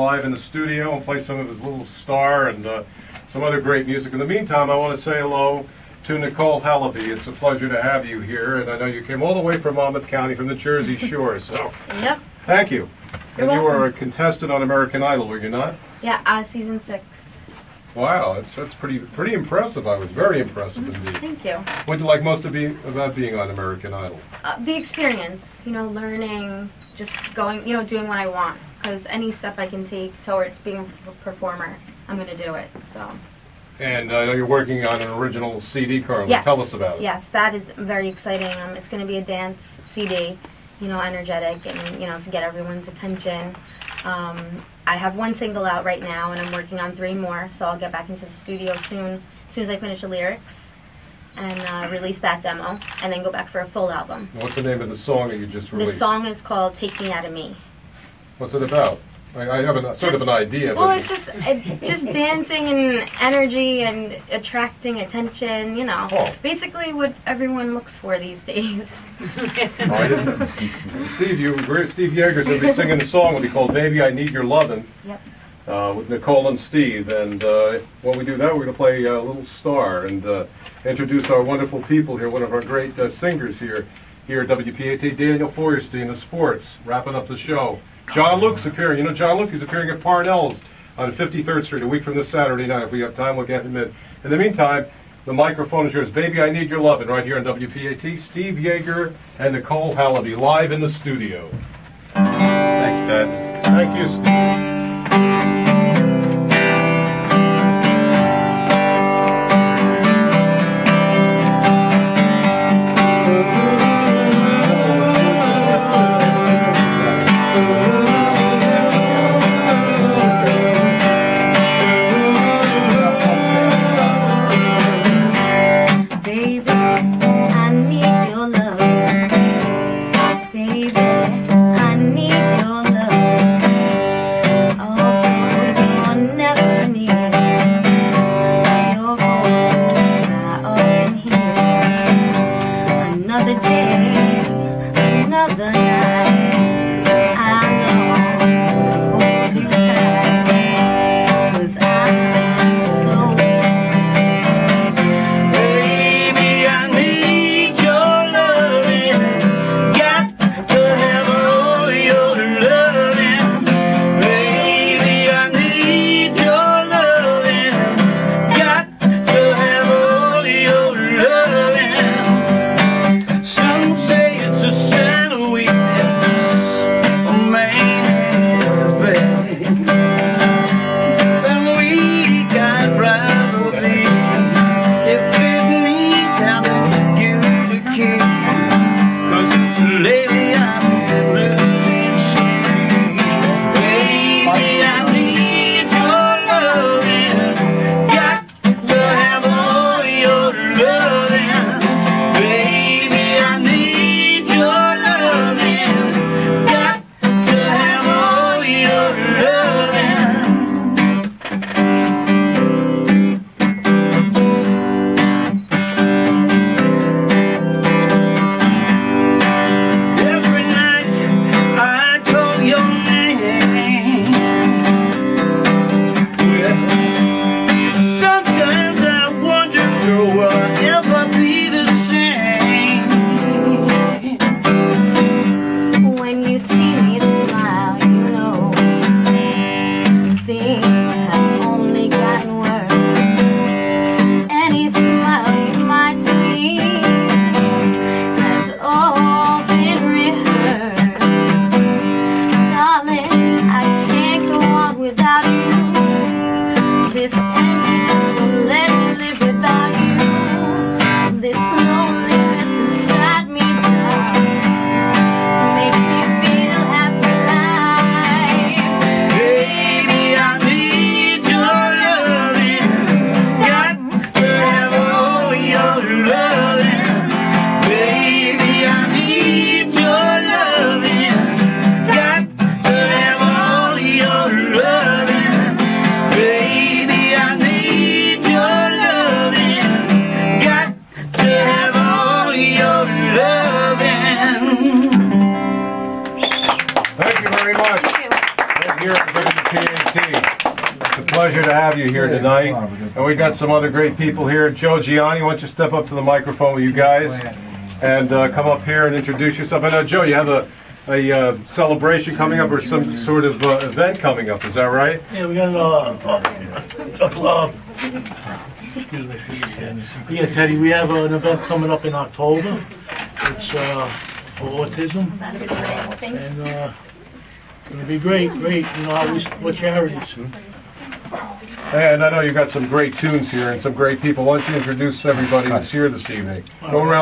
live in the studio and play some of his little star and uh, some other great music. In the meantime, I want to say hello to Nicole Halaby. It's a pleasure to have you here, and I know you came all the way from Monmouth County, from the Jersey Shore. So, Yep. thank you. You're and you were a contestant on American Idol, were you not? Yeah, uh, season six. Wow, that's that's pretty pretty impressive. I was very impressive indeed. Thank you. What do you like most of be, about being on American Idol? Uh, the experience, you know, learning, just going, you know, doing what I want. Because any step I can take towards being a performer, I'm going to do it. So, And I know you're working on an original CD currently. yes. Tell us about it. Yes, that is very exciting. Um, it's going to be a dance CD, you know, energetic and, you know, to get everyone's attention. Um, I have one single out right now, and I'm working on three more, so I'll get back into the studio soon, as soon as I finish the lyrics, and uh, release that demo, and then go back for a full album. What's the name of the song that you just released? The song is called "Take Me Out of Me." What's it about? I, I have a sort of an idea. Well, it's just it, just dancing and energy and attracting attention. You know, Oh. basically what everyone looks for these days. Oh, I didn't know. Steve, you, Steve Yeager's going to be singing a song. It'll be called "Baby, I Need Your Lovin'" Yep. uh, with Nicole and Steve. And uh, when we do that, we're going to play a little star and uh, introduce our wonderful people here. One of our great uh, singers here, here at WPAT, Daniel Feuerstein, the sports, wrapping up the show. John Luke's appearing. You know, John Luke is appearing at Parnell's on 53rd Street a week from this Saturday night. If we have time, we'll get him in. In the meantime, the microphone is yours. Baby, I need your lovin' right here on WPAT. Steve Yeager and Nicole Halaby live in the studio. Thanks, Ted. Thank you, Steve. It's a pleasure to have you here tonight. And we got some other great people here. Joe Gianni, why don't you step up to the microphone with you guys and uh, come up here and introduce yourself. I know, Joe, you have a, a uh, celebration coming up or some sort of uh, event coming up, is that right? Yeah, we got uh, a, a club. Excuse me. Yeah, Teddy, we have an event coming up in October. It's uh, for autism, and it'll be great, great. You know, we support charities. And I know you've got some great tunes here and some great people. Why don't you introduce everybody that's here this evening? Go around